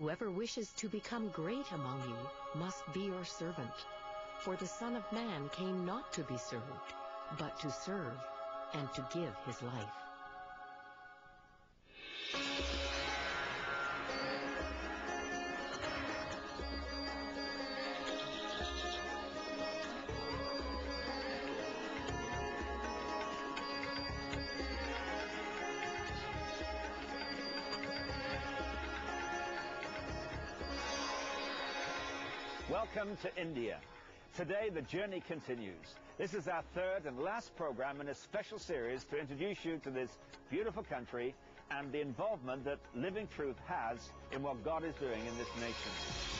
Whoever wishes to become great among you must be your servant. For the Son of Man came not to be served, but to serve and to give his life. Welcome to India. Today the journey continues. This is our third and last program in a special series to introduce you to this beautiful country and the involvement that Living Truth has in what God is doing in this nation.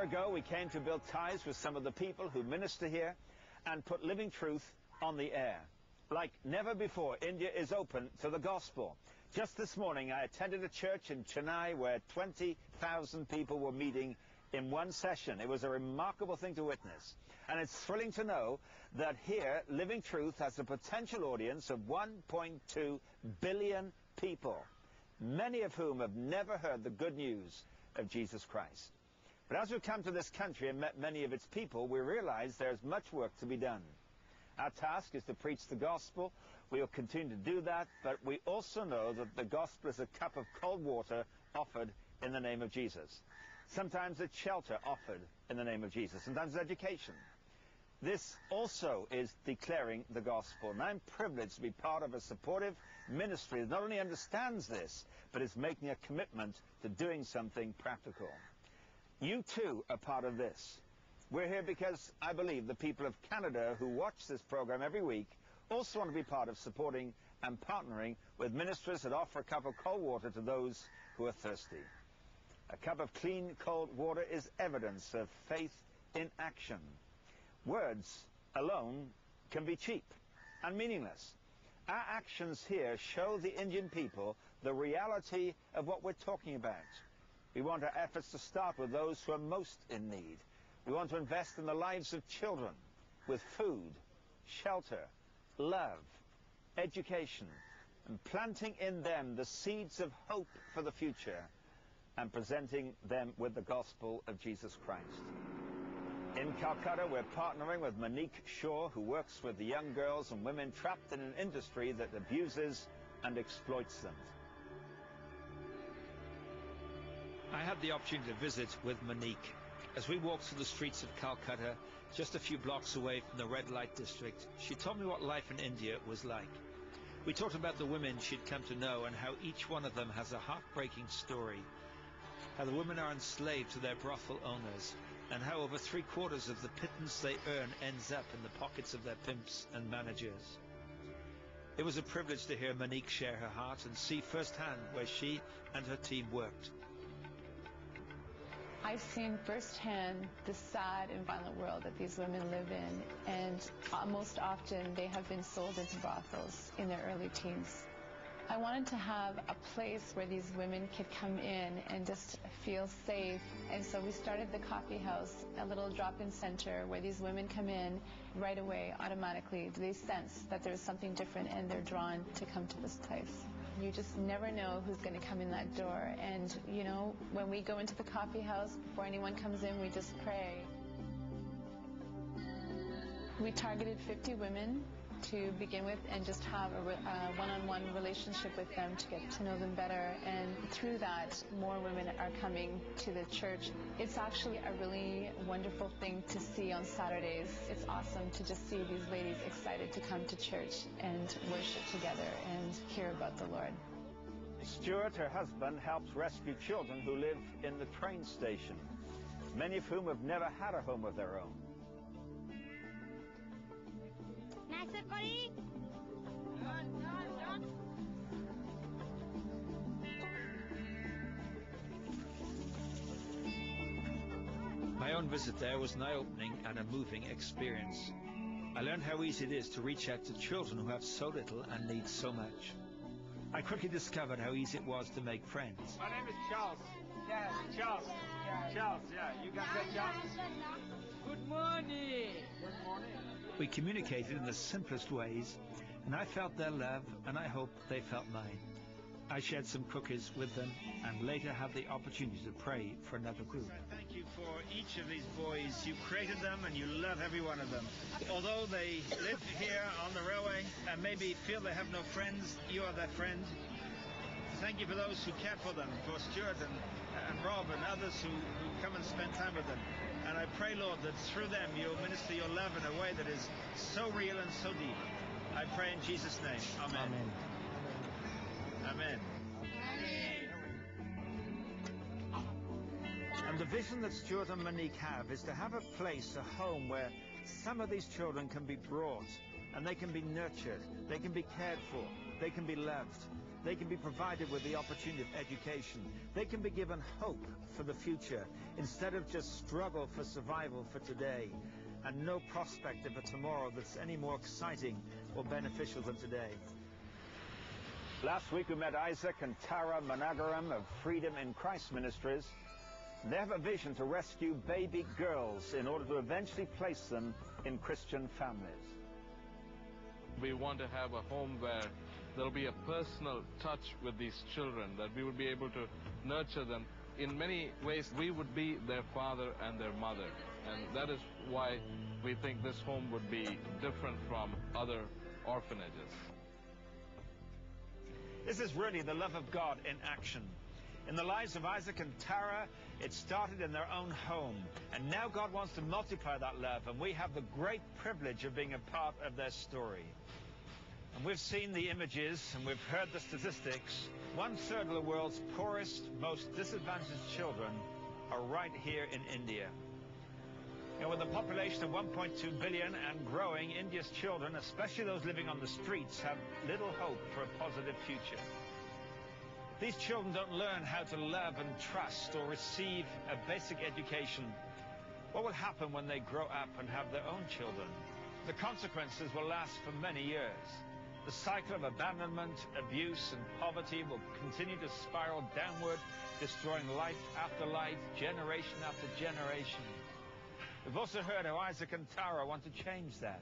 Year ago, we came to build ties with some of the people who minister here and put living truth on the air. Like never before, India is open to the gospel. Just this morning, I attended a church in Chennai where 20,000 people were meeting in one session. It was a remarkable thing to witness. And it's thrilling to know that here, Living Truth has a potential audience of 1.2 billion people, many of whom have never heard the good news of Jesus Christ. But as we come to this country and met many of its people, we realize there's much work to be done. Our task is to preach the gospel. We will continue to do that, but we also know that the gospel is a cup of cold water offered in the name of Jesus. Sometimes it's shelter offered in the name of Jesus. Sometimes it's education. This also is declaring the gospel. And I'm privileged to be part of a supportive ministry that not only understands this, but is making a commitment to doing something practical. You too are part of this. We're here because I believe the people of Canada who watch this program every week also want to be part of supporting and partnering with ministers that offer a cup of cold water to those who are thirsty. A cup of clean, cold water is evidence of faith in action. Words alone can be cheap and meaningless. Our actions here show the Indian people the reality of what we're talking about. We want our efforts to start with those who are most in need. We want to invest in the lives of children with food, shelter, love, education, and planting in them the seeds of hope for the future and presenting them with the gospel of Jesus Christ. In Calcutta, we're partnering with Monique Shaw, who works with the young girls and women trapped in an industry that abuses and exploits them. I had the opportunity to visit with Monique. As we walked through the streets of Calcutta, just a few blocks away from the red light district, she told me what life in India was like. We talked about the women she'd come to know and how each one of them has a heartbreaking story. How the women are enslaved to their brothel owners, and how over three quarters of the pittance they earn ends up in the pockets of their pimps and managers. It was a privilege to hear Monique share her heart and see firsthand where she and her team worked. I've seen firsthand the sad and violent world that these women live in, and uh, most often they have been sold into brothels in their early teens. I wanted to have a place where these women could come in and just feel safe. And so we started the coffee house, a little drop-in center where these women come in right away, automatically. They sense that there's something different and they're drawn to come to this place. You just never know who's going to come in that door. And, you know, when we go into the coffee house, before anyone comes in, we just pray. We targeted 50 women to begin with and just have a uh, one-on-one relationship with them to get to know them better. And through that, more women are coming to the church. It's actually a really wonderful thing to see on Saturdays. It's awesome to just see these ladies excited to come to church and worship together and hear about the Lord. Stuart, her husband, helps rescue children who live in the train station, many of whom have never had a home of their own. My own visit there was an eye-opening and a moving experience. I learned how easy it is to reach out to children who have so little and need so much. I quickly discovered how easy it was to make friends. My name is Charles. Yes, Charles. Charles, yeah. You got that, Charles. Good morning. Good morning. We communicated in the simplest ways, and I felt their love, and I hope they felt mine. I shared some cookies with them and later had the opportunity to pray for another group. Thank you for each of these boys. You created them and you love every one of them. Although they live here on the railway and maybe feel they have no friends, you are their friend. Thank you for those who care for them, for Stuart and, and Rob and others who, who come and spend time with them. And I pray, Lord, that through them you'll minister your love in a way that is so real and so deep. I pray in Jesus' name. Amen. Amen. Amen. And the vision that Stuart and Monique have is to have a place, a home where some of these children can be brought and they can be nurtured, they can be cared for, they can be loved, they can be provided with the opportunity of education, they can be given hope for the future instead of just struggle for survival for today and no prospect of a tomorrow that's any more exciting or beneficial than today. Last week we met Isaac and Tara Managaram of Freedom in Christ Ministries. They have a vision to rescue baby girls in order to eventually place them in Christian families. We want to have a home where there'll be a personal touch with these children, that we would be able to nurture them. In many ways, we would be their father and their mother. And that is why we think this home would be different from other orphanages. This is really the love of God in action. In the lives of Isaac and Tara, it started in their own home. And now God wants to multiply that love, and we have the great privilege of being a part of their story. And we've seen the images and we've heard the statistics. One third of the world's poorest, most disadvantaged children are right here in India. Know, with a population of 1.2 billion and growing, India's children, especially those living on the streets, have little hope for a positive future. These children don't learn how to love and trust or receive a basic education. What will happen when they grow up and have their own children? The consequences will last for many years. The cycle of abandonment, abuse, and poverty will continue to spiral downward, destroying life after life, generation after generation. We've also heard how Isaac and Tara want to change that.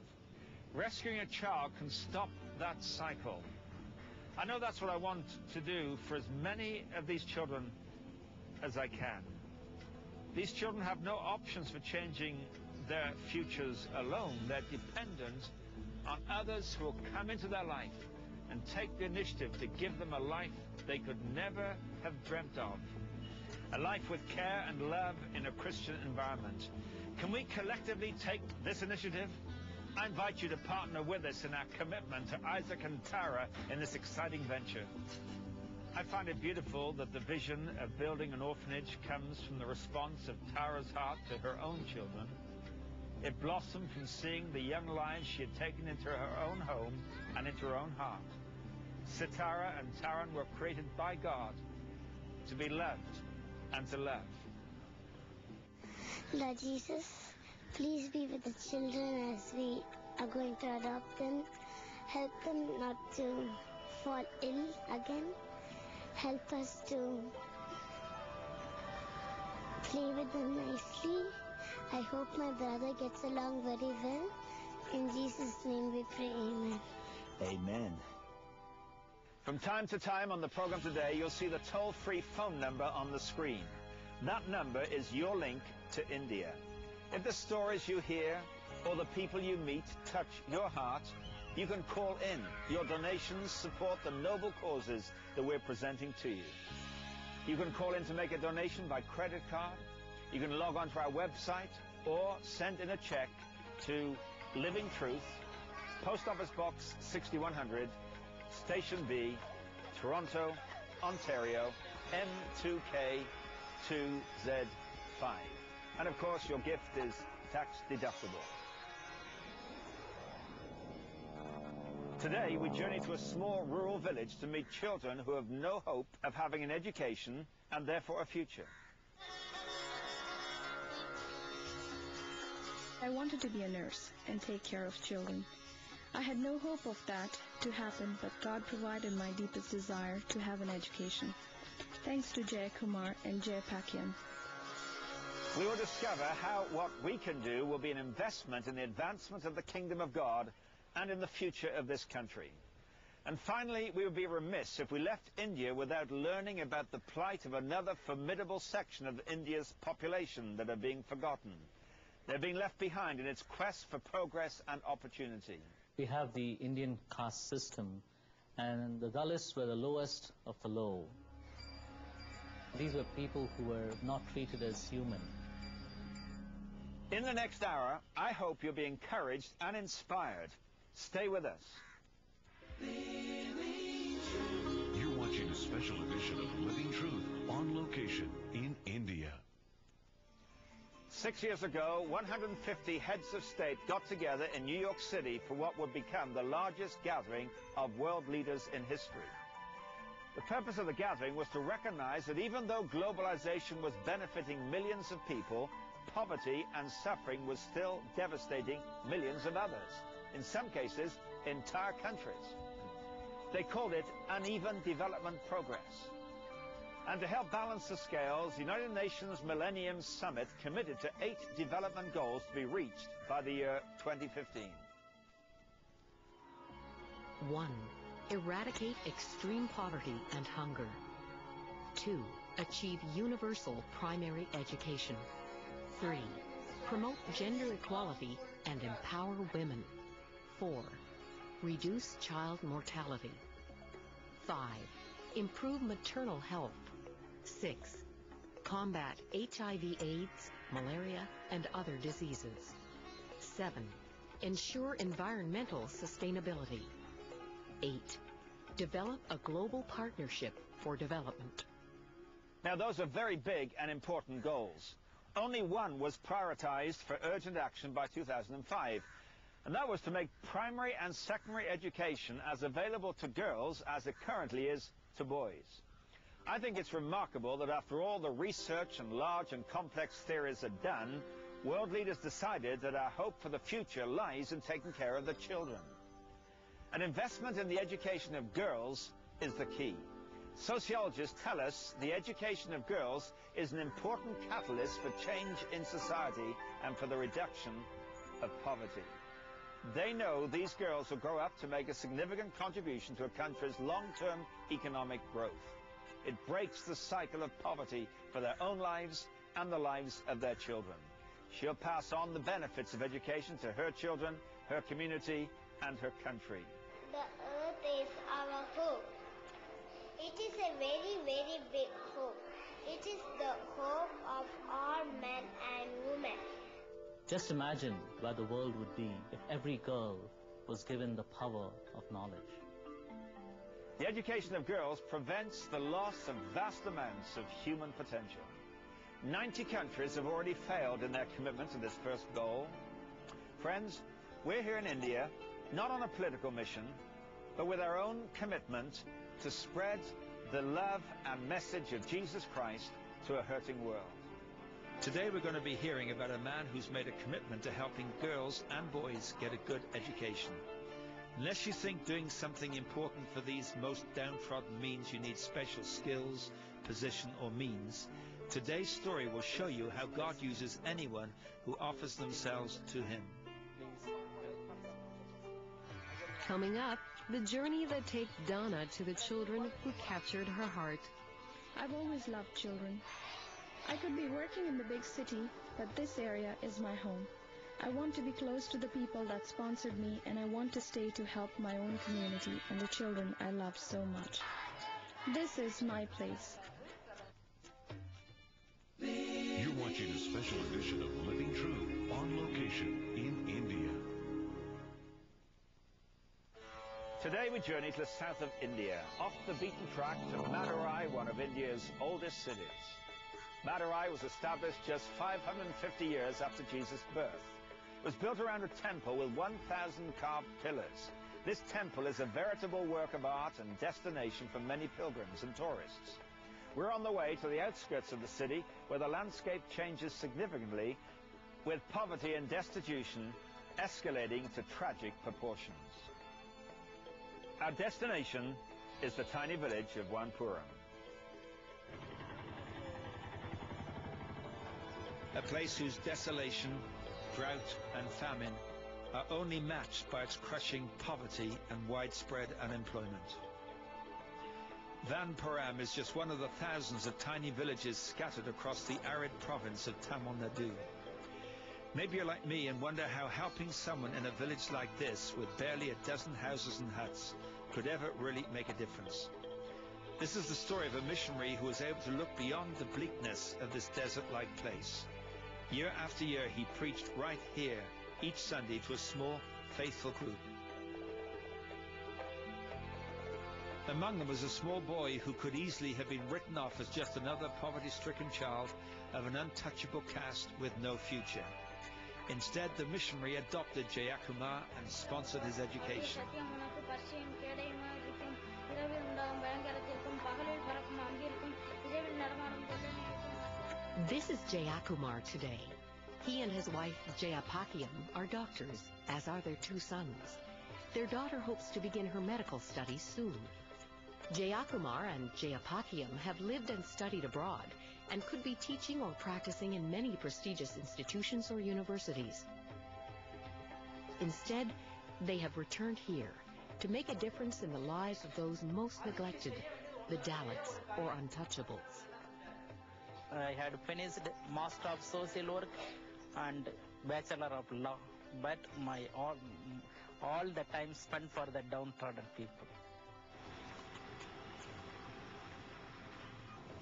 Rescuing a child can stop that cycle. I know that's what I want to do for as many of these children as I can. These children have no options for changing their futures alone. They're dependent on others who will come into their life and take the initiative to give them a life they could never have dreamt of. A life with care and love in a Christian environment. Can we collectively take this initiative? I invite you to partner with us in our commitment to Isaac and Tara in this exciting venture. I find it beautiful that the vision of building an orphanage comes from the response of Tara's heart to her own children. It blossomed from seeing the young lives she had taken into her own home and into her own heart. Sitara and Taran were created by God to be loved and to love. Lord Jesus, please be with the children as we are going to adopt them. Help them not to fall ill again. Help us to play with them nicely. I hope my brother gets along very well. In Jesus' name we pray, amen. Amen. From time to time on the program today, you'll see the toll-free phone number on the screen. That number is your link to India. If the stories you hear or the people you meet touch your heart, you can call in. Your donations support the noble causes that we're presenting to you. You can call in to make a donation by credit card. You can log on to our website or send in a check to Living Truth, Post Office Box 6100, Station B, Toronto Ontario, M2K2Z5. And of course, your gift is tax deductible. Today, we journey to a small rural village to meet children who have no hope of having an education and therefore a future. I wanted to be a nurse and take care of children. I had no hope of that to happen, but God provided my deepest desire to have an education. Thanks to Jayakumar and Jayapakiam. We will discover how what we can do will be an investment in the advancement of the kingdom of God and in the future of this country. And finally, we would be remiss if we left India without learning about the plight of another formidable section of India's population that are being forgotten. They're being left behind in its quest for progress and opportunity. We have the Indian caste system, and the Dalits were the lowest of the low. These were people who were not treated as human. In the next hour, I hope you'll be encouraged and inspired. Stay with us. You're watching a special edition of Living Truth on location in India. Six years ago, 150 heads of state got together in New York City for what would become the largest gathering of world leaders in history. The purpose of the gathering was to recognize that even though globalization was benefiting millions of people, poverty and suffering was still devastating millions of others, in some cases, entire countries. They called it uneven development progress. And to help balance the scales, the United Nations Millennium Summit committed to eight development goals to be reached by the year 2015. 1. Eradicate extreme poverty and hunger. 2. Achieve universal primary education. 3. Promote gender equality and empower women. 4. Reduce child mortality. 5. Improve maternal health. 6. Combat HIV AIDS, malaria, and other diseases. 7. Ensure environmental sustainability. 8. Develop a global partnership for development. Now, those are very big and important goals. Only one was prioritized for urgent action by 2005, and that was to make primary and secondary education as available to girls as it currently is to boys. I think it's remarkable that after all the research and large and complex theories are done, world leaders decided that our hope for the future lies in taking care of the children. An investment in the education of girls is the key. Sociologists tell us the education of girls is an important catalyst for change in society and for the reduction of poverty. They know these girls will grow up to make a significant contribution to a country's long-term economic growth. It breaks the cycle of poverty for their own lives and the lives of their children. She'll pass on the benefits of education to her children, her community, and her country. The earth is our home. It is a very, very big home. It is the home of all men and women. Just imagine where the world would be if every girl was given the power of knowledge. The education of girls prevents the loss of vast amounts of human potential. 90 countries have already failed in their commitment to this first goal. Friends, we're here in India, not on a political mission, but with our own commitment to spread the love and message of Jesus Christ to a hurting world. Today we're going to be hearing about a man who's made a commitment to helping girls and boys get a good education. Unless you think doing something important for these most downtrodden means you need special skills, position or means, today's story will show you how God uses anyone who offers themselves to him. Coming up, the journey that takes Donna to the children who captured her heart. I've always loved children. I could be working in the big city, but this area is my home. I want to be close to the people that sponsored me, and I want to stay to help my own community and the children I love so much. This is my place. You're watching a special edition of Living Truth on location in India. Today we journey to the south of India, off the beaten track to Madurai, one of India's oldest cities. Madurai was established just 550 years after Jesus' birth. Was built around a temple with 1,000 carved pillars. This temple is a veritable work of art and destination for many pilgrims and tourists. We're on the way to the outskirts of the city where the landscape changes significantly with poverty and destitution escalating to tragic proportions. Our destination is the tiny village of Wanpuram. A place whose desolation, drought and famine are only matched by its crushing poverty and widespread unemployment. Vanpuram is just one of the thousands of tiny villages scattered across the arid province of Tamil Nadu. Maybe you're like me and wonder how helping someone in a village like this with barely a dozen houses and huts could ever really make a difference. This is the story of a missionary who was able to look beyond the bleakness of this desert-like place. Year after year he preached right here each Sunday to a small, faithful group. Among them was a small boy who could easily have been written off as just another poverty-stricken child of an untouchable caste with no future. Instead, the missionary adopted Jayakumar and sponsored his education. This is Jayakumar today. He and his wife Jayapakiam are doctors, as are their two sons. Their daughter hopes to begin her medical studies soon. Jayakumar and Jayapakiam have lived and studied abroad and could be teaching or practicing in many prestigious institutions or universities. Instead, they have returned here to make a difference in the lives of those most neglected, the Dalits or untouchables. I had finished Master of Social Work and Bachelor of Law, but my all, all the time spent for the downtrodden people.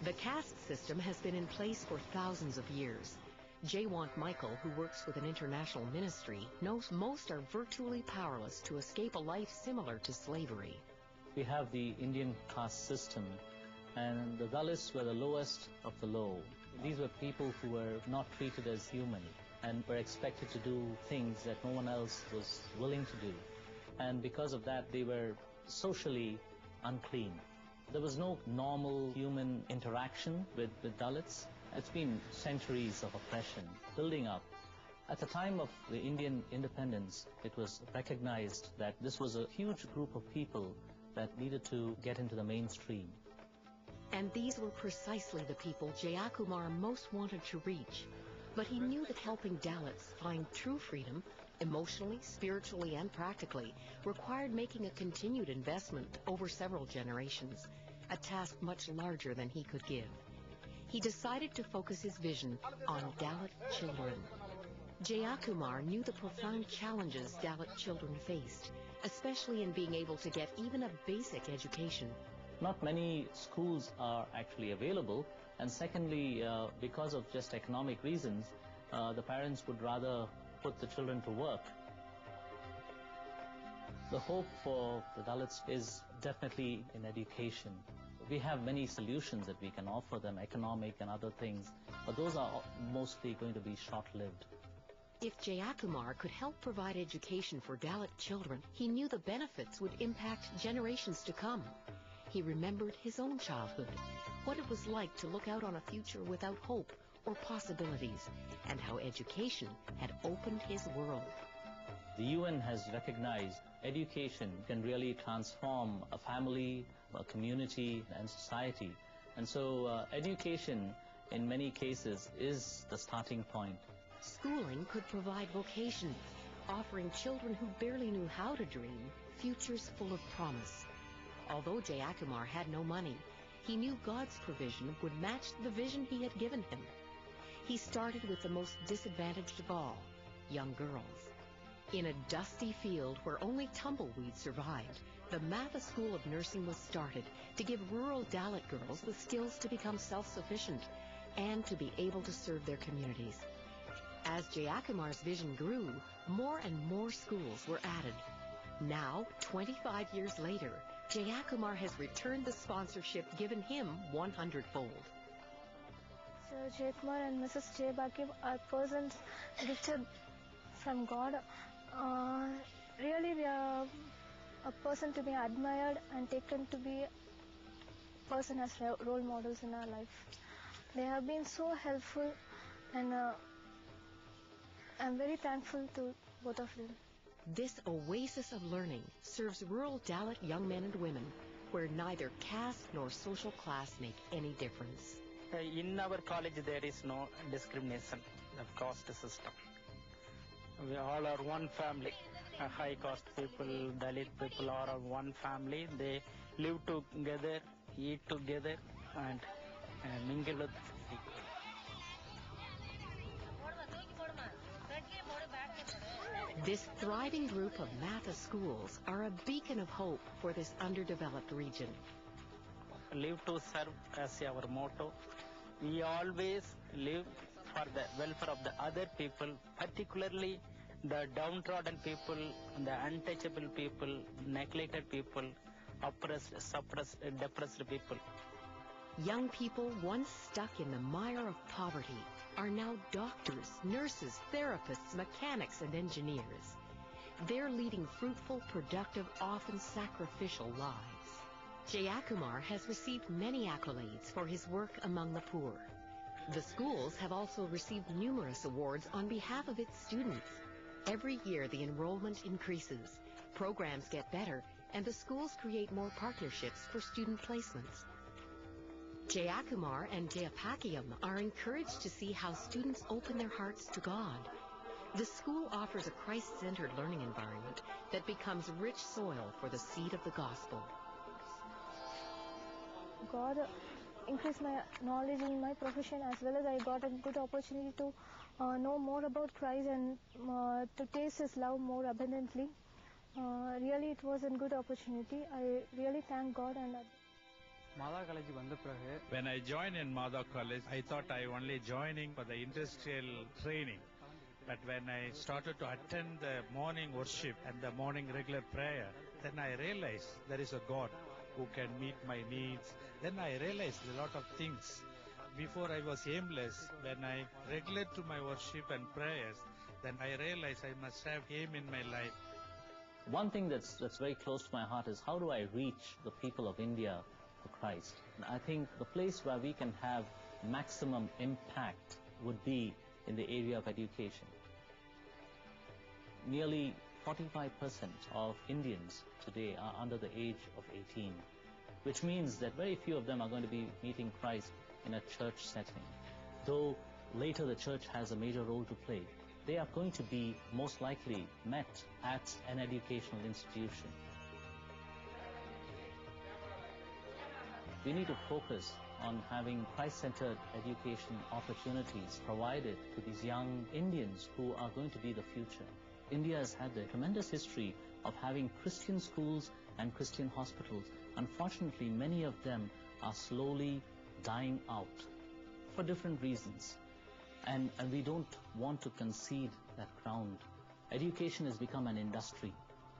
The caste system has been in place for thousands of years. Jaywant Michael, who works with an international ministry, knows most are virtually powerless to escape a life similar to slavery. We have the Indian caste system, and the Dalits were the lowest of the low. These were people who were not treated as human and were expected to do things that no one else was willing to do. And because of that, they were socially unclean. There was no normal human interaction with, Dalits. It's been centuries of oppression building up. At the time of the Indian independence, it was recognized that this was a huge group of people that needed to get into the mainstream. And these were precisely the people Jayakumar most wanted to reach. But he knew that helping Dalits find true freedom, emotionally, spiritually, and practically, required making a continued investment over several generations, a task much larger than he could give. He decided to focus his vision on Dalit children. Jayakumar knew the profound challenges Dalit children faced, especially in being able to get even a basic education. Not many schools are actually available, and secondly, uh, because of just economic reasons, uh, the parents would rather put the children to work. The hope for the Dalits is definitely in education. We have many solutions that we can offer them, economic and other things, but those are mostly going to be short-lived. If Jayakumar could help provide education for Dalit children, he knew the benefits would impact generations to come. He remembered his own childhood, what it was like to look out on a future without hope or possibilities, and how education had opened his world. The UN has recognized education can really transform a family, a community, and society. And so uh, education, in many cases, is the starting point. Schooling could provide vocations, offering children who barely knew how to dream futures full of promise. Although Jayakumar had no money, he knew God's provision would match the vision he had given him. He started with the most disadvantaged of all, young girls. In a dusty field where only tumbleweed survived, the Matha School of Nursing was started to give rural Dalit girls the skills to become self-sufficient and to be able to serve their communities. As Jayakumar's vision grew, more and more schools were added. Now, 25 years later, Jayakumar has returned the sponsorship given him 100-fold. Sir Jayakumar and Mrs. J. Are persons gifted from God. Uh, really, they are a person to be admired and taken to be person as role models in our life. They have been so helpful and uh, I'm very thankful to both of them. This oasis of learning serves rural Dalit young men and women where neither caste nor social class make any difference. Uh, in our college, there is no discrimination of caste system. We all are one family. High caste people, Dalit people are one family. They live together, eat together, and mingle with This thriving group of Matha schools are a beacon of hope for this underdeveloped region. Live to serve as our motto. We always live for the welfare of the other people, particularly the downtrodden people, the untouchable people, neglected people, oppressed, suppressed, depressed people. Young people once stuck in the mire of poverty are now doctors, nurses, therapists, mechanics, and engineers. They're leading fruitful, productive, often sacrificial lives. Jayakumar has received many accolades for his work among the poor. The schools have also received numerous awards on behalf of its students. Every year the enrollment increases, programs get better, and the schools create more partnerships for student placements. Jayakumar and Jayapakyam are encouraged to see how students open their hearts to God. The school offers a Christ-centered learning environment that becomes rich soil for the seed of the gospel. God increased my knowledge in my profession as well as I got a good opportunity to uh, know more about Christ and uh, to taste His love more abundantly. Uh, really, it was a good opportunity. I really thank God and. Mata college வந்த பிறகு When I joined in Madhav College, I thought I only joining for the industrial training. But when I started to attend the morning worship and the morning regular prayer, then I realized there is a God who can meet my needs. Then I realized a lot of things. Before I was aimless, when I regulate to my worship and prayers, then I realized I must have aim in my life. One thing that's, that's very close to my heart is how do I reach the people of India for Christ? I think the place where we can have maximum impact would be in the area of education. Nearly 45% of Indians today are under the age of 18, which means that very few of them are going to be meeting Christ in a church setting. Though later the church has a major role to play, they are going to be most likely met at an educational institution. We need to focus on having Christ-centered education opportunities provided to these young Indians who are going to be the future. India has had a tremendous history of having Christian schools and Christian hospitals. Unfortunately, many of them are slowly dying out for different reasons. And, and we don't want to concede that ground. Education has become an industry.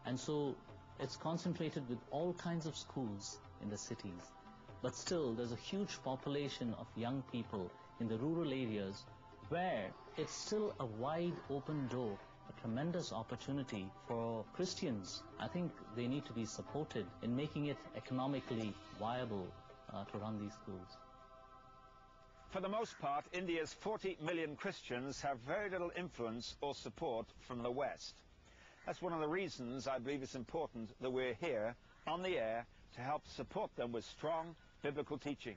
And so it's concentrated with all kinds of schools in the cities. But still, there's a huge population of young people in the rural areas where it's still a wide open door, a tremendous opportunity for Christians. I think they need to be supported in making it economically viable uh, to run these schools. For the most part, India's 40 million Christians have very little influence or support from the West. That's one of the reasons I believe it's important that we're here on the air to help support them with strong biblical teaching.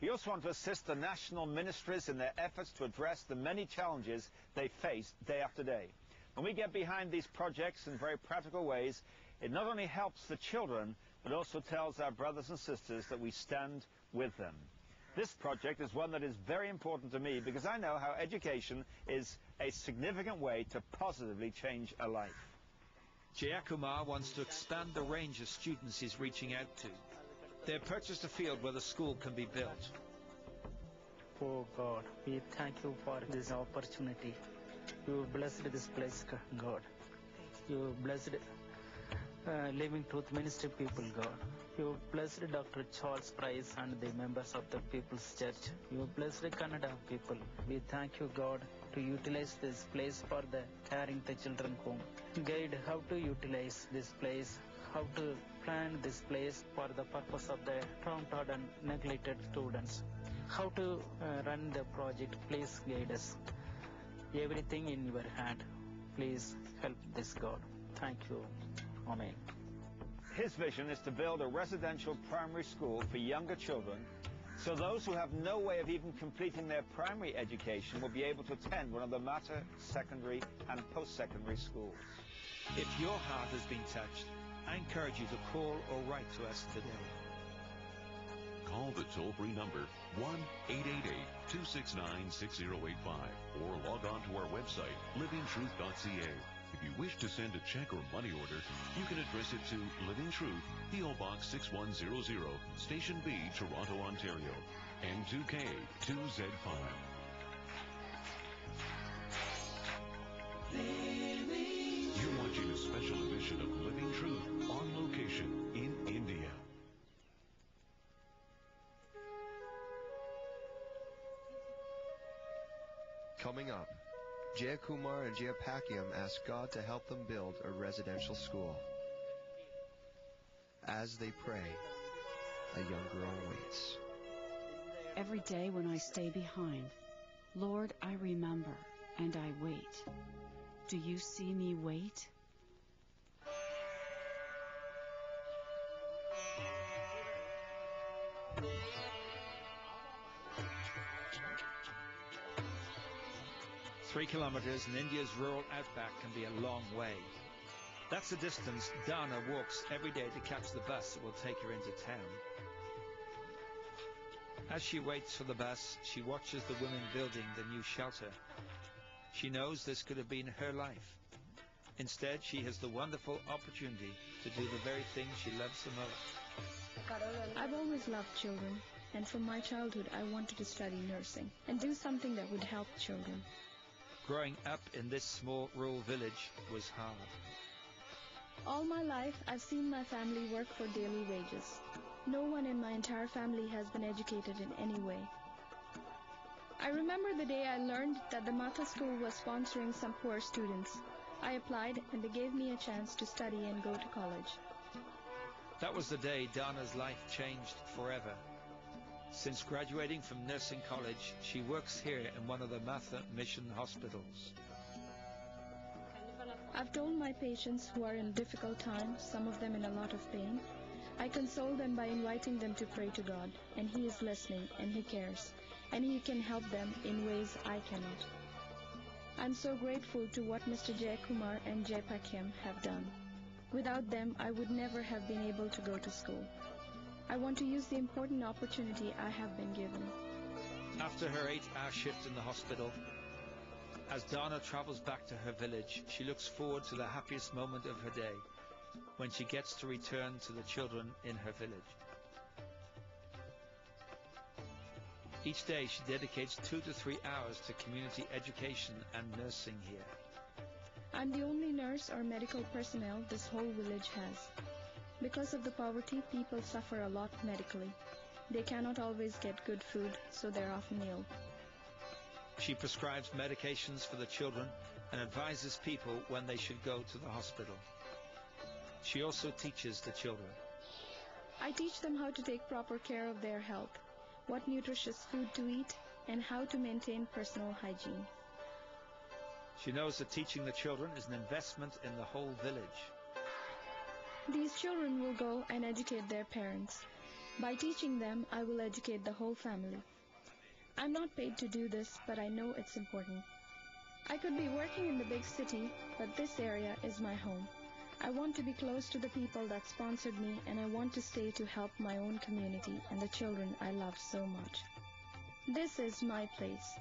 We also want to assist the national ministries in their efforts to address the many challenges they face day after day. When we get behind these projects in very practical ways, it not only helps the children, but also tells our brothers and sisters that we stand with them. This project is one that is very important to me because I know how education is a significant way to positively change a life. Jayakumar wants to expand the range of students he's reaching out to. They've purchased a field where the school can be built. Oh God, we thank you for this opportunity. You blessed this place, God. You blessed uh, Living Truth Ministry people, God. You blessed Dr. Charles Price and the members of the People's Church. You blessed the Canada people. We thank you, God, to utilize this place for the caring the children home. Guide how to utilize this place, how to plan this place for the purpose of the downtrodden, neglected students. How to uh, run the project, please guide us. Everything in your hand. Please help this God. Thank you. Amen. His vision is to build a residential primary school for younger children so those who have no way of even completing their primary education will be able to attend one of the Matha secondary and post-secondary schools. If your heart has been touched, I encourage you to call or write to us today. Call the toll-free number 1-888-269-6085 or log on to our website, livingtruth.ca. If you wish to send a check or money order, you can address it to Living Truth, P.O. Box 6100, Station B, Toronto, Ontario, N2K 2Z5. Coming up, Jayakumar and Jayapakiam ask God to help them build a residential school. As they pray, a young girl waits. Every day when I stay behind, Lord, I remember and I wait. Do you see me wait? Three kilometers in India's rural outback can be a long way. That's the distance Dana walks every day to catch the bus that will take her into town. As she waits for the bus, she watches the women building the new shelter. She knows this could have been her life. Instead, she has the wonderful opportunity to do the very thing she loves the most. I've always loved children, and from my childhood I wanted to study nursing and do something that would help children. Growing up in this small rural village was hard. All my life, I've seen my family work for daily wages. No one in my entire family has been educated in any way. I remember the day I learned that the Matha school was sponsoring some poor students. I applied and they gave me a chance to study and go to college. That was the day Dana's life changed forever. Since graduating from nursing college, she works here in one of the Matha mission hospitals. I've told my patients who are in difficult times, some of them in a lot of pain, I console them by inviting them to pray to God, and He is listening and He cares, and He can help them in ways I cannot. I'm so grateful to what Mr. Jayakumar and Jayapakyam have done. Without them, I would never have been able to go to school. I want to use the important opportunity I have been given. After her eight-hour shift in the hospital, as Dana travels back to her village, she looks forward to the happiest moment of her day, when she gets to return to the children in her village. Each day she dedicates two to three hours to community education and nursing here. I'm the only nurse or medical personnel this whole village has. Because of the poverty, people suffer a lot medically. They cannot always get good food, so they're often ill. She prescribes medications for the children and advises people when they should go to the hospital. She also teaches the children. I teach them how to take proper care of their health, what nutritious food to eat, and how to maintain personal hygiene. She knows that teaching the children is an investment in the whole village. These children will go and educate their parents. By teaching them, I will educate the whole family. I'm not paid to do this, but I know it's important. I could be working in the big city, but this area is my home. I want to be close to the people that sponsored me, and I want to stay to help my own community and the children I love so much. This is my place.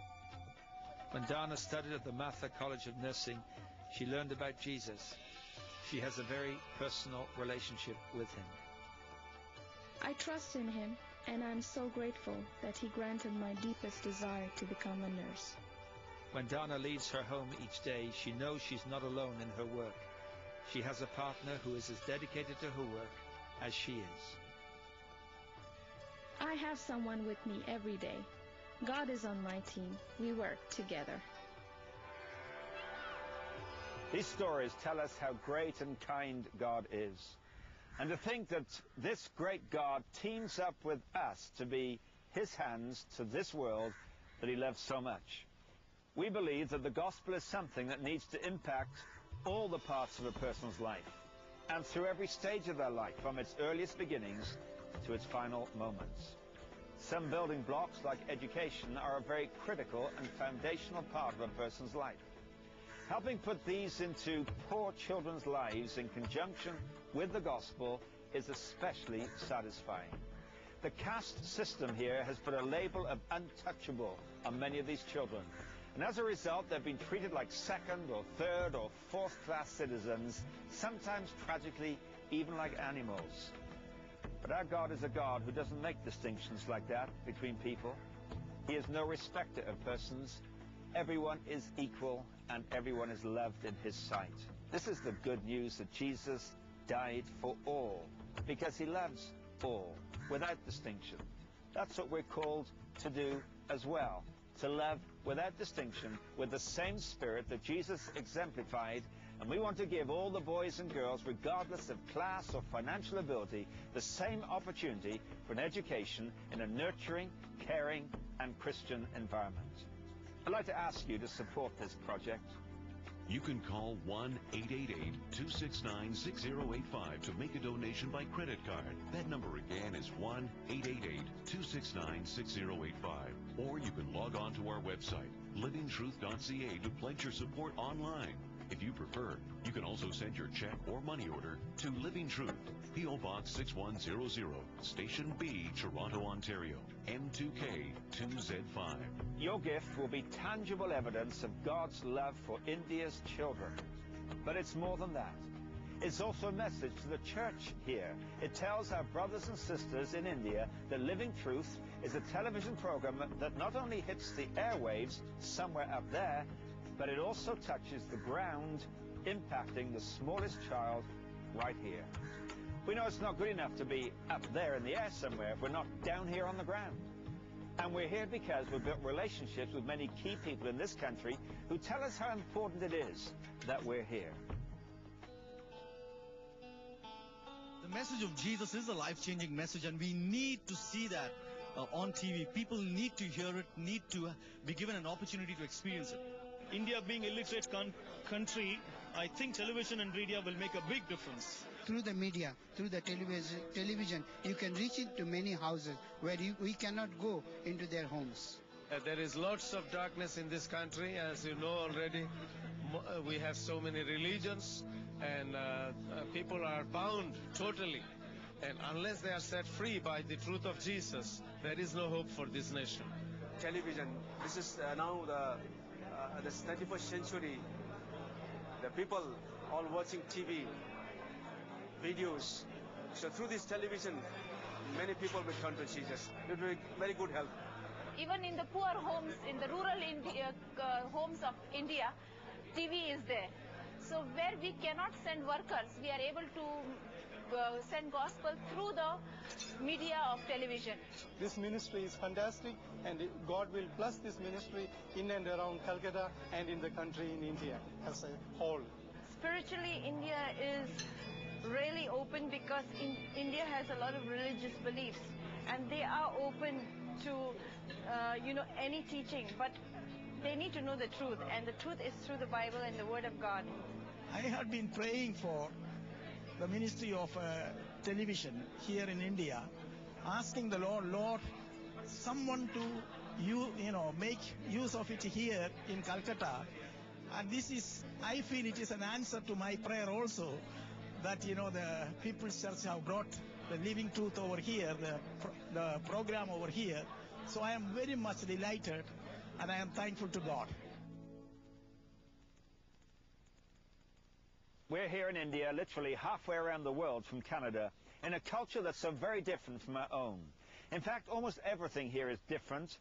When Dana studied at the Matha College of Nursing, she learned about Jesus. She has a very personal relationship with him. I trust in him, and I'm so grateful that he granted my deepest desire to become a nurse. When Dana leaves her home each day, she knows she's not alone in her work. She has a partner who is as dedicated to her work as she is. I have someone with me every day. God is on my team. We work together. These stories tell us how great and kind God is. And to think that this great God teams up with us to be his hands to this world that he loves so much. We believe that the gospel is something that needs to impact all the parts of a person's life and through every stage of their life, from its earliest beginnings to its final moments. Some building blocks, like education, are a very critical and foundational part of a person's life. Helping put these into poor children's lives in conjunction with the gospel is especially satisfying. The caste system here has put a label of untouchable on many of these children. And as a result, they've been treated like second or third or fourth class citizens, sometimes tragically even like animals. But our God is a God who doesn't make distinctions like that between people. He is no respecter of persons. Everyone is equal and everyone is loved in his sight. This is the good news that Jesus died for all because he loves all without distinction. That's what we're called to do as well. To love without distinction with the same spirit that Jesus exemplified and we want to give all the boys and girls, regardless of class or financial ability, the same opportunity for an education in a nurturing, caring, and Christian environment. I'd like to ask you to support this project. You can call 1-888-269-6085 to make a donation by credit card. That number again is 1-888-269-6085. Or you can log on to our website, livingtruth.ca to pledge your support online. If you prefer, can also send your check or money order to Living Truth, P.O. Box 6100, Station B, Toronto, Ontario, M2K 2Z5. Your gift will be tangible evidence of God's love for India's children. But it's more than that. It's also a message to the church here. It tells our brothers and sisters in India that Living Truth is a television program that not only hits the airwaves somewhere up there, but it also touches the ground, impacting the smallest child right here. We know it's not good enough to be up there in the air somewhere if we're not down here on the ground. And we're here because we've built relationships with many key people in this country who tell us how important it is that we're here. The message of Jesus is a life-changing message and we need to see that uh, on TV. People need to hear it, need to be given an opportunity to experience it. India being illiterate con- country, I think television and radio will make a big difference. Through the media, through the television, television, you can reach into many houses where you, we cannot go into their homes. Uh, there is lots of darkness in this country, as you know already. Uh, we have so many religions, and uh, uh, people are bound totally. And unless they are set free by the truth of Jesus, there is no hope for this nation. Television. This is uh, now the uh, this 21st century. The people all watching TV, videos. So through this television, many people will come to Jesus. It will be very good help. Even in the poor homes, in the rural India, uh, homes of India, TV is there. So where we cannot send workers, we are able to uh, send gospel through the media of television. This ministry is fantastic and God will bless this ministry in and around Calcutta and in the country in India as a whole. Spiritually, India is really open because in, India has a lot of religious beliefs and they are open to, uh, you know, any teaching, but they need to know the truth and the truth is through the Bible and the Word of God. I had been praying for the ministry of uh, television here in India, asking the Lord, Lord, someone to you, you know, make use of it here in Calcutta. And this is, I feel it is an answer to my prayer also, that, you know, the People's Church have brought the living truth over here, the, the program over here. So I am very much delighted and I am thankful to God. We're here in India, literally halfway around the world from Canada, in a culture that's so very different from our own. In fact, almost everything here is different,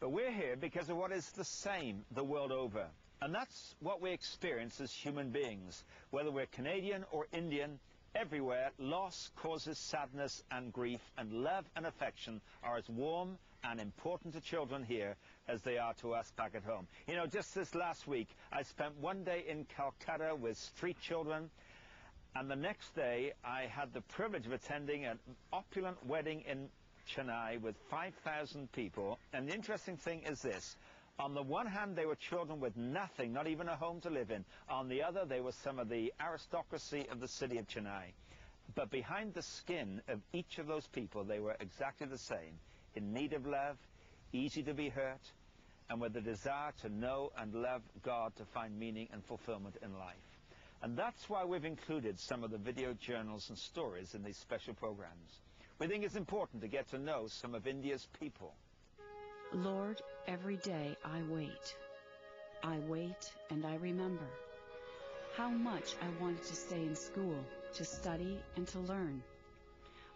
but we're here because of what is the same the world over. And that's what we experience as human beings. Whether we're Canadian or Indian, everywhere loss causes sadness and grief, and love and affection are as warm and important to children here as they are to us back at home. You know, just this last week, I spent one day in Calcutta with street children, and the next day I had the privilege of attending an opulent wedding in Chennai with 5,000 people. And the interesting thing is this. On the one hand, they were children with nothing, not even a home to live in. On the other, they were some of the aristocracy of the city of Chennai. But behind the skin of each of those people, they were exactly the same. In need of love, easy to be hurt, and with the desire to know and love God to find meaning and fulfillment in life. And that's why we've included some of the video journals and stories in these special programs. We think it's important to get to know some of India's people. Lord, every day I wait. I wait and I remember how much I wanted to stay in school, to study and to learn.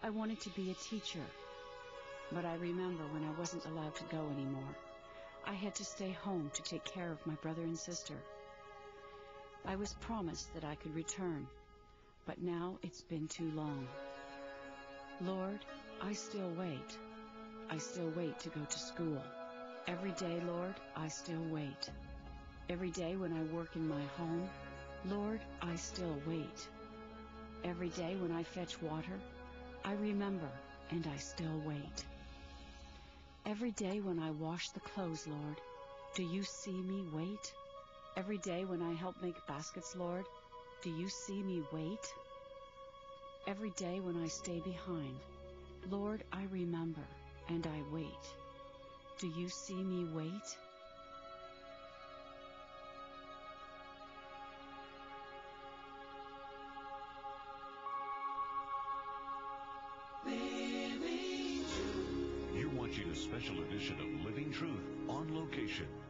I wanted to be a teacher, but I remember when I wasn't allowed to go anymore. I had to stay home to take care of my brother and sister. I was promised that I could return, but now it's been too long. Lord, I still wait. I still wait to go to school. Every day, Lord, I still wait. Every day when I work in my home, Lord, I still wait. Every day when I fetch water, I remember and I still wait. Every day when I wash the clothes, Lord, do you see me wait? Every day when I help make baskets, Lord, do you see me wait? Every day when I stay behind, Lord, I remember and I wait. Do you see me wait?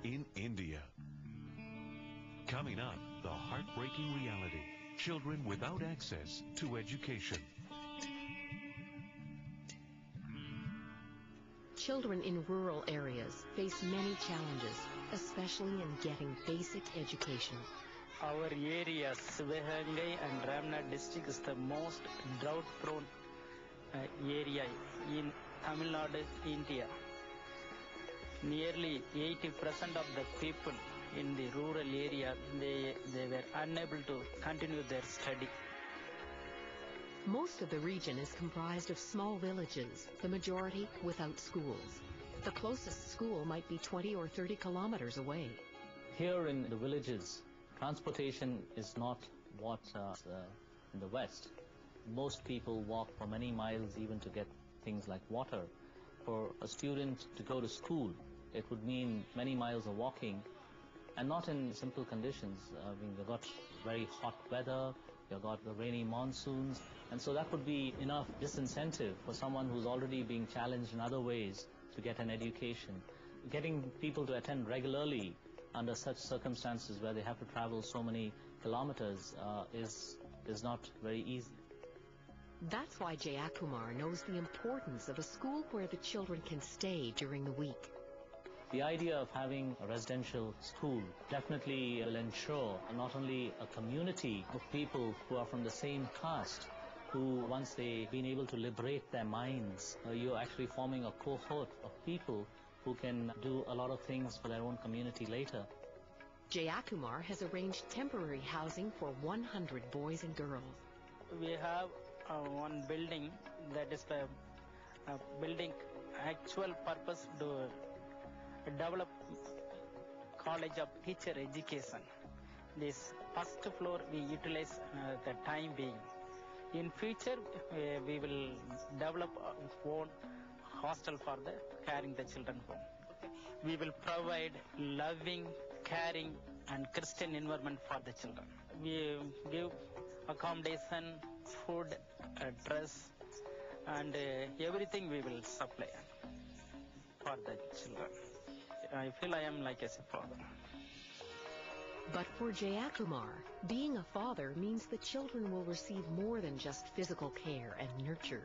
In India. Coming up, the heartbreaking reality children without access to education. Children in rural areas face many challenges, especially in getting basic education. Our area, Sivagangai and Ramnad district is the most drought-prone uh, area in Tamil Nadu, India. Nearly 80% of the people in the rural area, they, they were unable to continue their study. Most of the region is comprised of small villages, the majority without schools. The closest school might be 20 or 30 kilometers away. Here in the villages, transportation is not what uh, uh, in the West. Most people walk for many miles even to get things like water. For a student to go to school, it would mean many miles of walking and not in simple conditions. I mean, you've got very hot weather, you've got the rainy monsoons, and so that would be enough disincentive for someone who's already being challenged in other ways to get an education. Getting people to attend regularly under such circumstances where they have to travel so many kilometers uh, is, is not very easy. That's why Jayakumar knows the importance of a school where the children can stay during the week. The idea of having a residential school definitely will ensure not only a community of people who are from the same caste, who once they've been able to liberate their minds, uh, you're actually forming a cohort of people who can do a lot of things for their own community later. Jayakumar has arranged temporary housing for 100 boys and girls. We have uh, one building that is the uh, building actual purpose to develop college of teacher education. This first floor we utilize uh, the time being. In future uh, we will develop our own hostel for the carrying the children home. We will provide loving, caring and Christian environment for the children. We give accommodation, food, uh, dress and everything we will supply for the children. I feel I am like as a father. But for Jayakumar, being a father means the children will receive more than just physical care and nurture.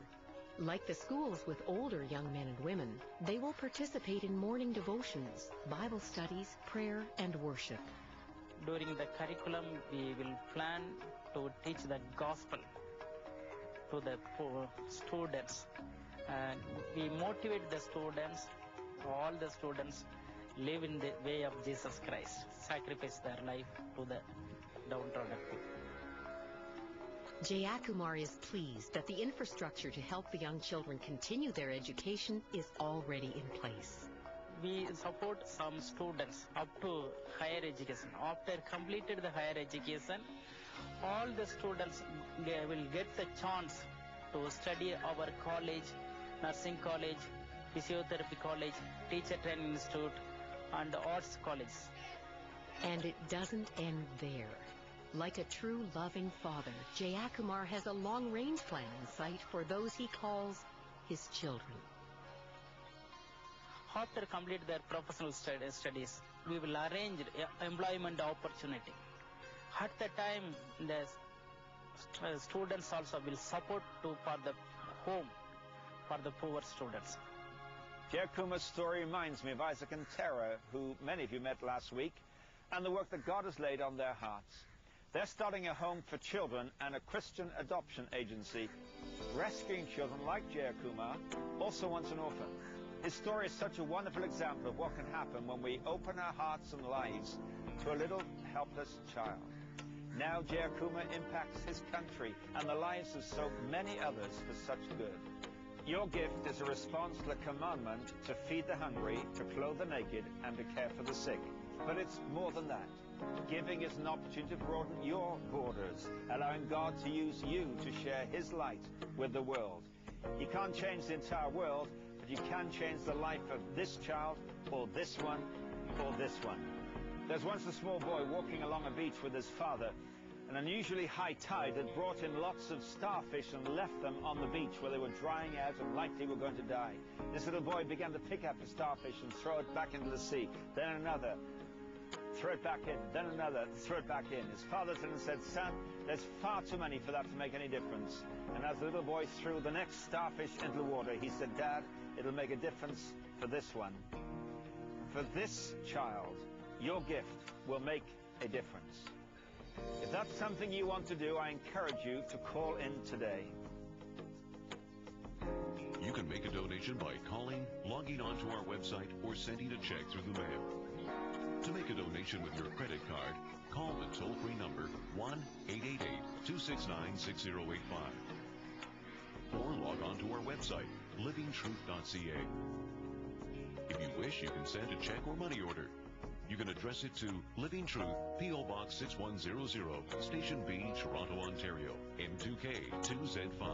Like the schools with older young men and women, they will participate in morning devotions, Bible studies, prayer, and worship. during the curriculum, we will plan to teach the gospel to the poor students. And we motivate the students, all the students, live in the way of Jesus Christ, sacrifice their life to the downtrodden people. Jayakumar is pleased that the infrastructure to help the young children continue their education is already in place. We support some students up to higher education. After completed the higher education, all the students ge- will get the chance to study our college, nursing college, physiotherapy college, teacher training institute, and the arts college. And it doesn't end there. Like a true loving father, Jayakumar has a long-range plan in sight for those he calls his children. After complete their professional studies, we will arrange employment opportunity. At the time, the students also will support to for the home for the poor students. Jayakumar's story reminds me of Isaac and Tara, who many of you met last week, and the work that God has laid on their hearts. They're starting a home for children and a Christian adoption agency, rescuing children like Jayakumar, also once an orphan. His story is such a wonderful example of what can happen when we open our hearts and lives to a little helpless child. Now Jayakumar impacts his country and the lives of so many others for such good. Your gift is a response to the commandment to feed the hungry, to clothe the naked, and to care for the sick. But it's more than that. Giving is an opportunity to broaden your borders, allowing God to use you to share His light with the world. You can't change the entire world, but you can change the life of this child, or this one, or this one. There's once a small boy walking along a beach with his father. An unusually high tide had brought in lots of starfish and left them on the beach where they were drying out and likely were going to die. This little boy began to pick up a starfish and throw it back into the sea. Then another, throw it back in. Then another, throw it back in. His father turned and said, Son, there's far too many for that to make any difference. And as the little boy threw the next starfish into the water, he said, Dad, it'll make a difference for this one. For this child, your gift will make a difference. If that's something you want to do, I encourage you to call in today. You can make a donation by calling, logging onto our website, or sending a check through the mail. To make a donation with your credit card, call the toll-free number 1-888-269-6085. Or log on to our website, livingtruth.ca. If you wish, you can send a check or money order. You can address it to Living Truth, P.O. Box 6100, Station B, Toronto, Ontario, M2K 2Z5.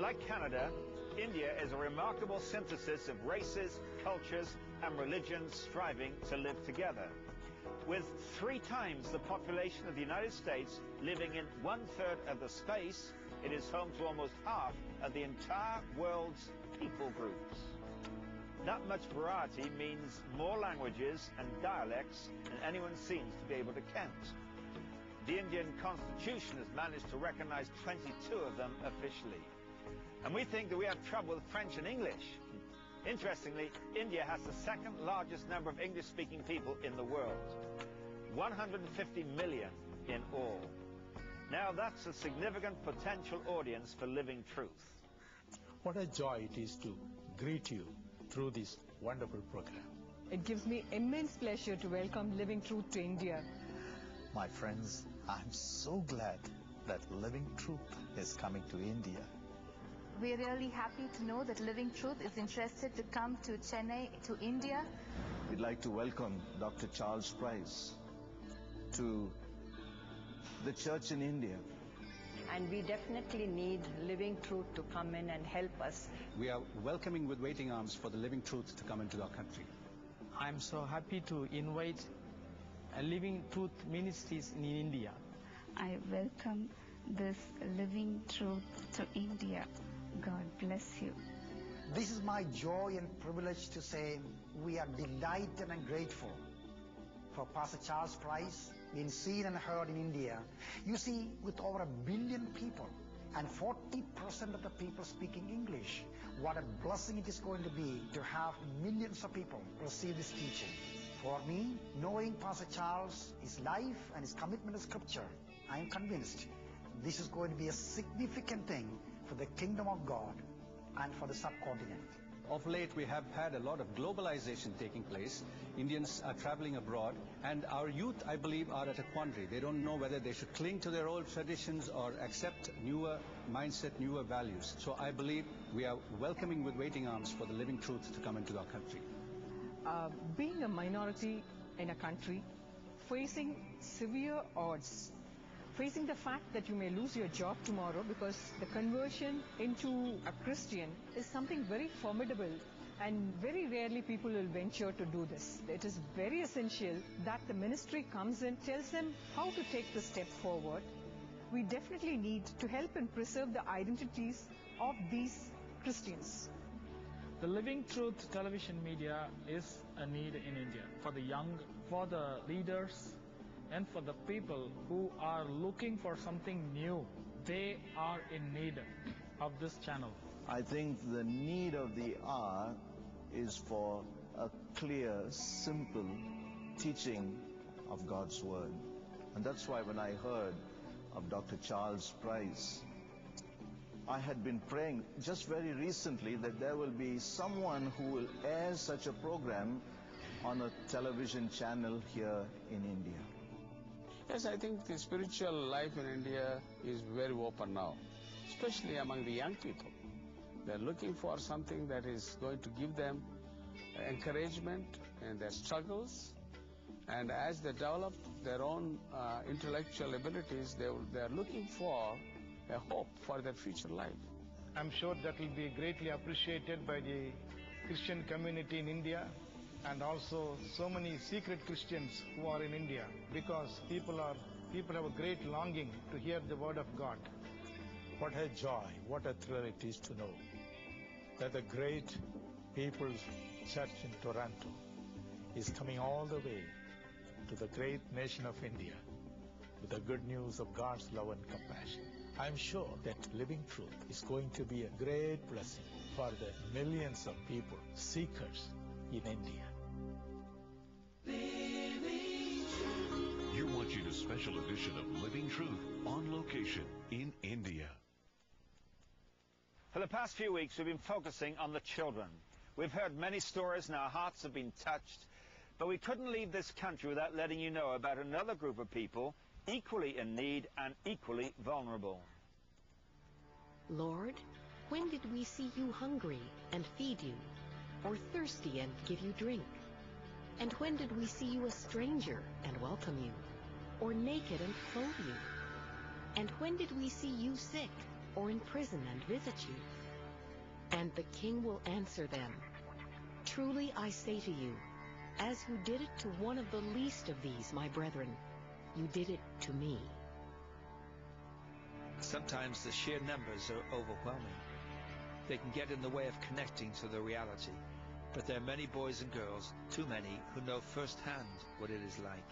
Like Canada, India is a remarkable synthesis of races, cultures, and religions striving to live together. With three times the population of the United States living in one third of the space, it is home to almost half of the entire world's people groups. That much variety means more languages and dialects than anyone seems to be able to count. The Indian constitution has managed to recognize 22 of them officially. And we think that we have trouble with French and English. Interestingly, India has the second largest number of English-speaking people in the world. 150 million in all. Now that's a significant potential audience for Living Truth. What a joy it is to greet you through this wonderful program. It gives me immense pleasure to welcome Living Truth to India. My friends, I'm so glad that Living Truth is coming to India. We're really happy to know that Living Truth is interested to come to Chennai, to India. We'd like to welcome Dr. Charles Price to the church in India. And we definitely need Living Truth to come in and help us. We are welcoming with waiting arms for the Living Truth to come into our country. I'm so happy to invite a Living Truth Ministries in India. I welcome this Living Truth to India. God bless you. This is my joy and privilege to say we are delighted and grateful for Pastor Charles Price being seen and heard in India. You see, with over a billion people, and 40% of the people speaking English. What a blessing it is going to be to have millions of people receive this teaching. For me, knowing Pastor Charles, his life and his commitment to Scripture, I am convinced this is going to be a significant thing for the kingdom of God and for the subcontinent. Of late, we have had a lot of globalization taking place. Indians are traveling abroad, and our youth, I believe, are at a quandary. They don't know whether they should cling to their old traditions or accept newer mindset, newer values. So I believe we are welcoming with waiting arms for the living truth to come into our country. Uh, being a minority in a country, facing severe odds facing the fact that you may lose your job tomorrow because the conversion into a Christian is something very formidable and very rarely people will venture to do this. It is very essential that the ministry comes and tells them how to take the step forward. We definitely need to help and preserve the identities of these Christians. The Living Truth television media is a need in India for the young, for the leaders, and for the people who are looking for something new. They are in need of this channel. I think the need of the hour is for a clear, simple teaching of God's Word. And that's why when I heard of Dr. Charles Price, I had been praying just very recently that there will be someone who will air such a program on a television channel here in India. Yes, I think the spiritual life in India is very open now, especially among the young people. They're looking for something that is going to give them encouragement in their struggles. And as they develop their own uh, intellectual abilities, they, they're looking for a hope for their future life. I'm sure that will be greatly appreciated by the Christian community in India and also so many secret Christians who are in India because people are people have a great longing to hear the word of God. What a joy, what a thrill it is to know that the great People's Church in Toronto is coming all the way to the great nation of India with the good news of God's love and compassion. I'm sure that Living Truth is going to be a great blessing for the millions of people, seekers in India. You're watching a special edition of Living Truth on location in India. For the past few weeks, we've been focusing on the children. We've heard many stories and our hearts have been touched, but we couldn't leave this country without letting you know about another group of people equally in need and equally vulnerable. Lord, when did we see you hungry and feed you, or thirsty and give you drink? And when did we see you a stranger and welcome you, or naked and clothe you? And when did we see you sick or in prison and visit you? And the king will answer them, Truly I say to you, as you did it to one of the least of these, my brethren, you did it to me. Sometimes the sheer numbers are overwhelming. They can get in the way of connecting to the reality. But there are many boys and girls, too many, who know firsthand what it is like.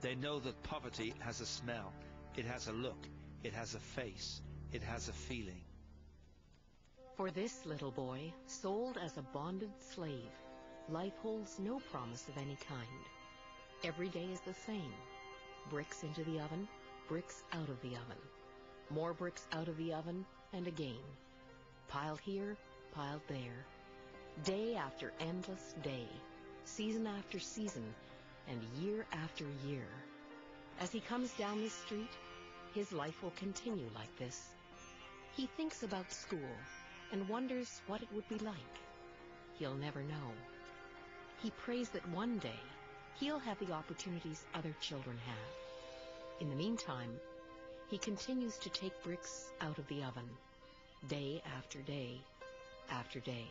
They know that poverty has a smell, it has a look, it has a face, it has a feeling. For this little boy, sold as a bonded slave, life holds no promise of any kind. Every day is the same. Bricks into the oven, bricks out of the oven. More bricks out of the oven, and again. Piled here, piled there. Day after endless day, season after season, and year after year. As he comes down this street, his life will continue like this. He thinks about school and wonders what it would be like. He'll never know. He prays that one day he'll have the opportunities other children have. In the meantime, he continues to take bricks out of the oven, day after day after day.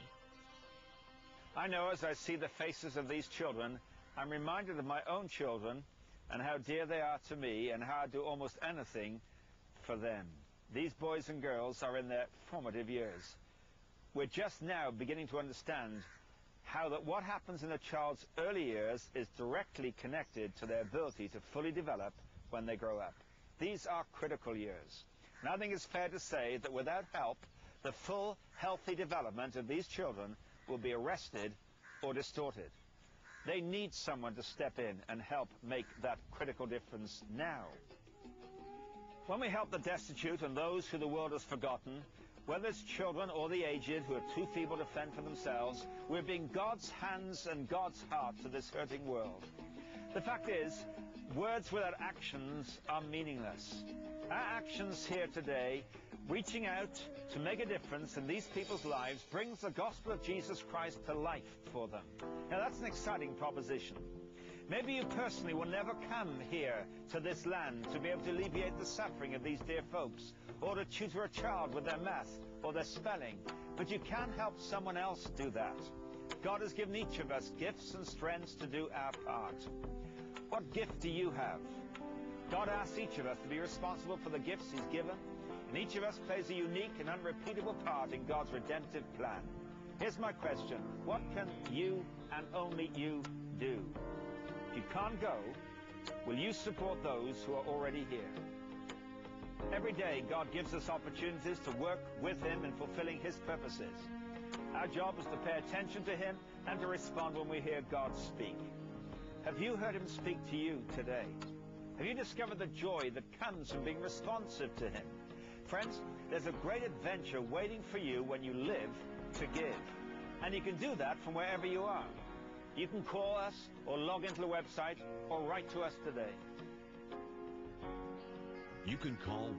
I know as I see the faces of these children, I'm reminded of my own children and how dear they are to me and how I do almost anything for them. These boys and girls are in their formative years. We're just now beginning to understand how that what happens in a child's early years is directly connected to their ability to fully develop when they grow up. These are critical years. And I think it's fair to say that without help, the full, healthy development of these children will be arrested or distorted. They need someone to step in and help make that critical difference now. When we help the destitute and those who the world has forgotten, whether it's children or the aged who are too feeble to fend for themselves, we're being God's hands and God's heart to this hurting world. The fact is, words without actions are meaningless. Our actions here today, reaching out to make a difference in these people's lives, brings the gospel of Jesus Christ to life for them. Now that's an exciting proposition. Maybe you personally will never come here to this land to be able to alleviate the suffering of these dear folks, or to tutor a child with their math or their spelling, but you can help someone else do that. God has given each of us gifts and strengths to do our part. What gift do you have? God asks each of us to be responsible for the gifts He's given, and each of us plays a unique and unrepeatable part in God's redemptive plan. Here's my question. What can you and only you do? If you can't go, will you support those who are already here? Every day, God gives us opportunities to work with Him in fulfilling His purposes. Our job is to pay attention to Him and to respond when we hear God speak. Have you heard Him speak to you today? Have you discovered the joy that comes from being responsive to Him? Friends, there's a great adventure waiting for you when you live to give. And you can do that from wherever you are. You can call us or log into the website or write to us today. You can call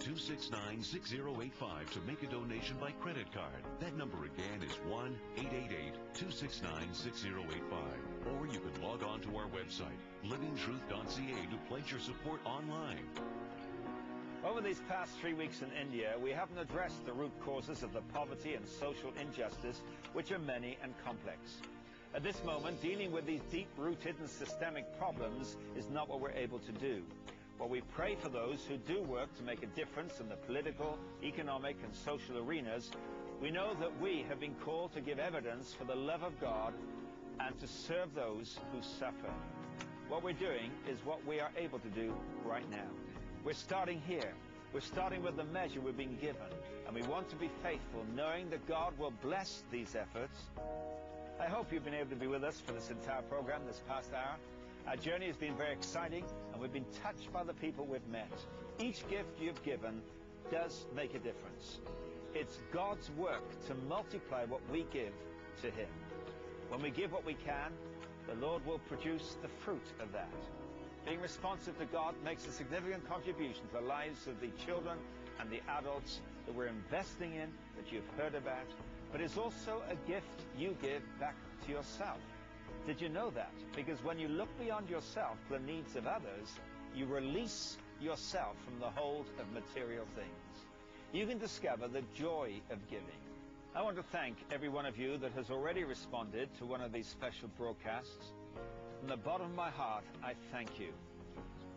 1-888-269-6085 to make a donation by credit card. That number again is 1-888-269-6085. Or you can log on to our website, livingtruth.ca to pledge your support online. Over these past three weeks in India, we haven't addressed the root causes of the poverty and social injustice, which are many and complex. At this moment, dealing with these deep-rooted and systemic problems is not what we're able to do. While we pray for those who do work to make a difference in the political, economic, and social arenas, we know that we have been called to give evidence for the love of God and to serve those who suffer. What we're doing is what we are able to do right now. We're starting here. We're starting with the measure we've been given, and we want to be faithful, knowing that God will bless these efforts. I hope you've been able to be with us for this entire program this past hour. Our journey has been very exciting, and we've been touched by the people we've met. Each gift you've given does make a difference. It's God's work to multiply what we give to Him. When we give what we can, the Lord will produce the fruit of that. Being responsive to God makes a significant contribution to the lives of the children and the adults that we're investing in, that you've heard about, but it's also a gift you give back to yourself. Did you know that? Because when you look beyond yourself to the needs of others, you release yourself from the hold of material things. You can discover the joy of giving. I want to thank every one of you that has already responded to one of these special broadcasts. From the bottom of my heart, I thank you.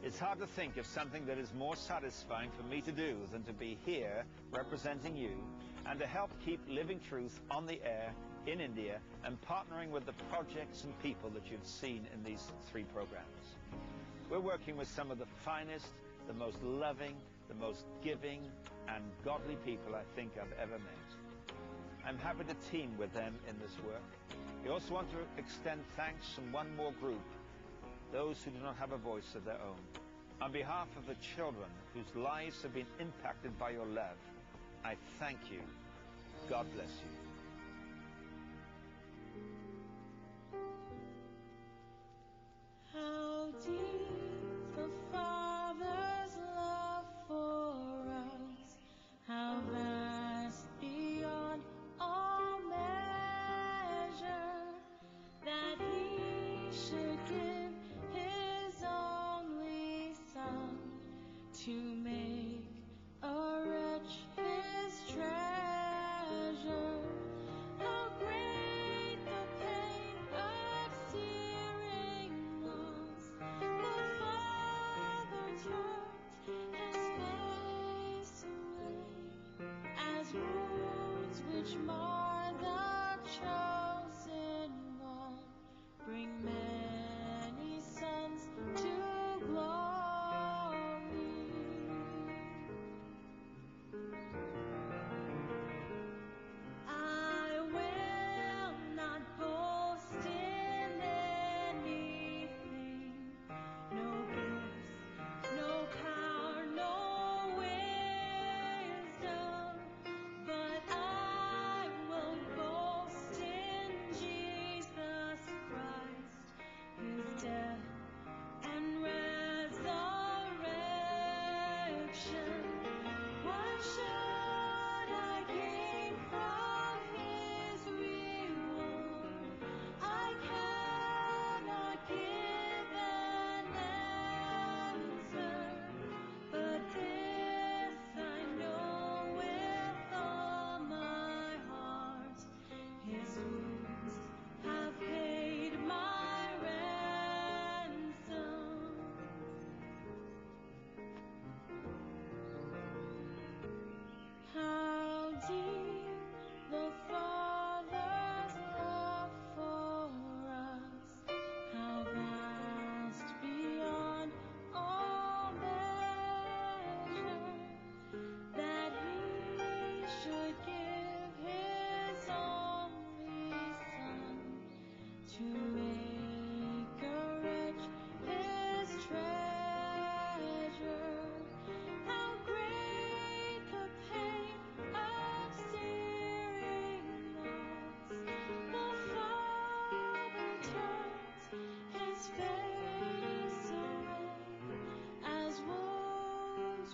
It's hard to think of something that is more satisfying for me to do than to be here representing you and to help keep Living Truth on the air in India and partnering with the projects and people that you've seen in these three programs. We're working with some of the finest, the most loving, the most giving and godly people I think I've ever met. I'm happy to team with them in this work. We also want to extend thanks from one more group, those who do not have a voice of their own. On behalf of the children whose lives have been impacted by your love, I thank you. God bless you. How deep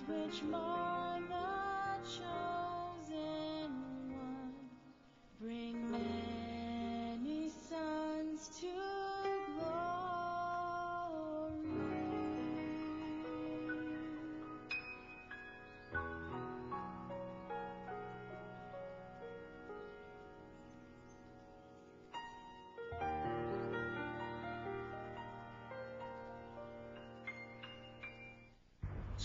which mark